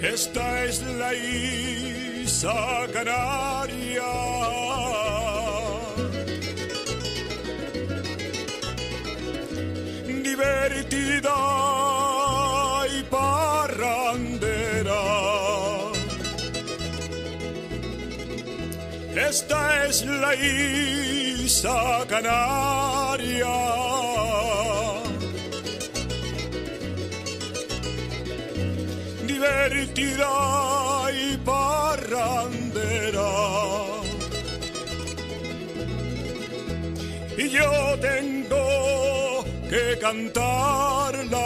Esta es la Isa Canaria. Divertida y parrandera. Esta es la Isa Canaria. Divertida y parrandera. Y yo tengo que cantarla